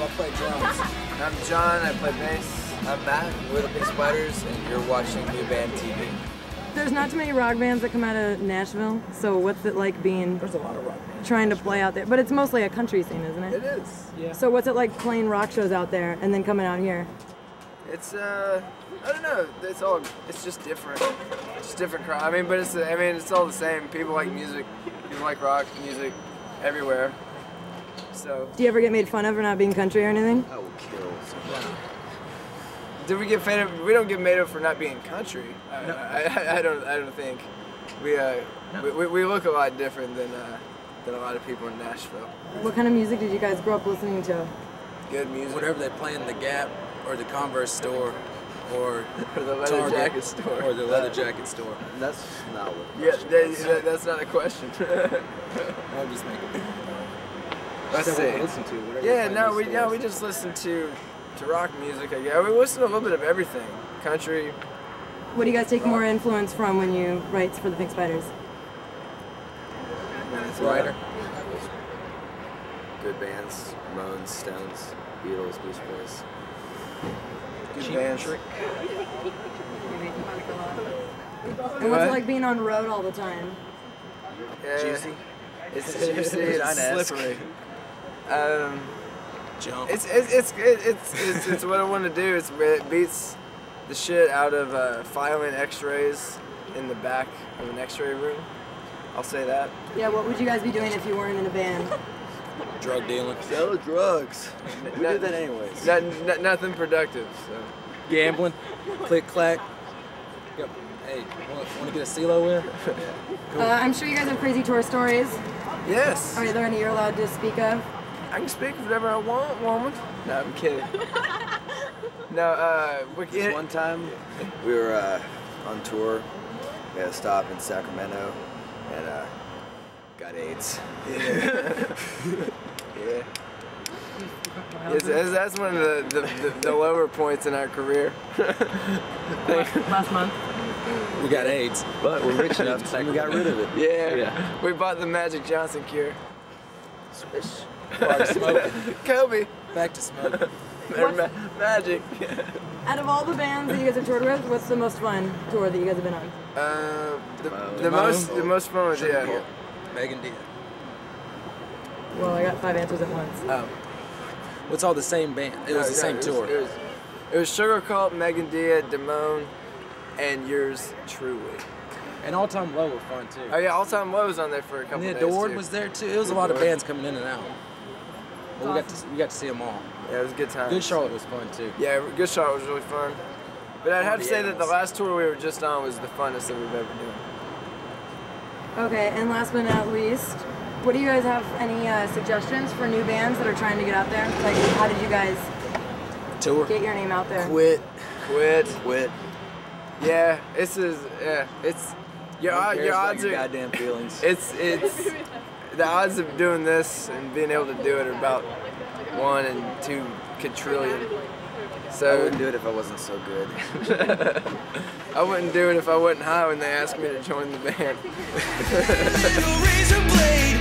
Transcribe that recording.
I'm John. I play bass. I'm Matt. We're the Pink Spiders, and you're watching New Band TV. There's not too many rock bands that come out of Nashville, so what's it like being There's a lot of rock bands. trying to play out there? But it's mostly a country scene, isn't it? It is. Yeah. So what's it like playing rock shows out there and then coming out here? It's uh, I don't know. It's all. It's just different. It's Just different crowd. I mean, but it's. I mean, it's all the same. People like music. People like rock music, everywhere. So. Do you ever get made fun of for not being country or anything? I will kill someone. Did we get made of? We don't get made of for not being country. I, I, I, don't. I don't think. We uh, we, we, we look a lot different than uh, than a lot of people in Nashville. What kind of music did you guys grow up listening to? Good music. Whatever they play in the Gap or the Converse store or Or the leather Target jacket store. or the leather jacket store. That's not what. the Yeah, question that, is. that, that's not a question. I'm just making. Let's That's what see. we listen to, whatever Yeah, no, we yeah we just listen to to rock music. I guess we listen to a little bit of everything. Country. What do you guys take more influence from when you write for the Pink Spiders? Writer. Good bands, Ramones, Stones, Beatles, Beach Boys. Good bands. And what's it like being on road all the time? Yeah, Juicy. It's juicy. it's Trying to ask. slippery. Um, Jump. it's it's it's it's it's, it's, it's what I want to do. It's it beats the shit out of uh, filing X-rays in the back of an X-ray room. I'll say that. Yeah, what would you guys be doing if you weren't in a band? drug dealing. Sell drugs. We Not- do that anyways. Not, not, nothing productive. So. Gambling. Click clack. Yep. Hey, want, want to get a CeeLo in? Uh, I'm sure you guys have crazy tour stories. Yes. Are there any you're allowed to speak of? I can speak whatever I want, woman. No, I'm kidding. no, uh, we This can, one time, we were uh, on tour. We had a stop in Sacramento, and uh, got AIDS. yeah. Yes, that's, that's one of the, the, the, the lower points in our career. Last month. We got AIDS. But we're rich enough, and we got rid of it. Yeah. We bought the Magic Johnson cure. Swish. Started smoking. Kobe. Back to smoking. Or ma- magic. Out of all the bands that you guys have toured with, what's the most fun tour that you guys have been on? Uh, the, Wow. the most the most fun was yeah. Megan D. Well, I got five answers at once. Oh. It's all the same band. It was the same it tour. Was, it, was, it was Sugarcult, Megan Dia, Damone, and yours truly. And All Time Low were fun too. Oh yeah, All Time Low was on there for a couple and the days Adored was there too. It was a lot of bands coming in and out. But we got to we got to see them all. Yeah, it was a good time. Good Charlotte was fun too. Yeah, Good Charlotte was really fun. But I'd have to say that the last tour we were just on was the funnest that we've ever done. Okay, and last but not least, what do you guys have any uh, suggestions for new bands that are trying to get out there? Like, how did you guys Tour. get your name out there? Quit. Quit. Quit. Yeah, it's is yeah, it's your Who od- cares your about odds your are goddamn feelings. it's it's the odds of doing this and being able to do it are about one and two quadrillion. So I wouldn't do it if I wasn't so good. I wouldn't do it if I wasn't high when they asked me to join the band. little razor blade